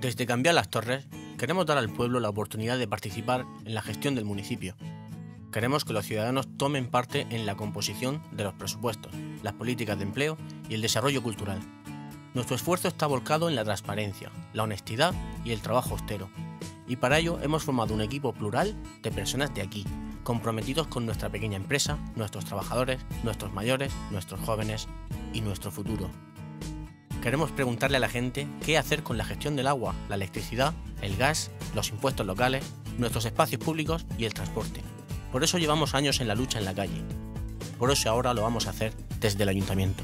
Desde Cambiar las Torres, queremos dar al pueblo la oportunidad de participar en la gestión del municipio. Queremos que los ciudadanos tomen parte en la composición de los presupuestos, las políticas de empleo y el desarrollo cultural. Nuestro esfuerzo está volcado en la transparencia, la honestidad y el trabajo austero. Y para ello hemos formado un equipo plural de personas de aquí, comprometidos con nuestra pequeña empresa, nuestros trabajadores, nuestros mayores, nuestros jóvenes y nuestro futuro. Queremos preguntarle a la gente qué hacer con la gestión del agua, la electricidad, el gas, los impuestos locales, nuestros espacios públicos y el transporte. Por eso llevamos años en la lucha en la calle. Por eso ahora lo vamos a hacer desde el ayuntamiento.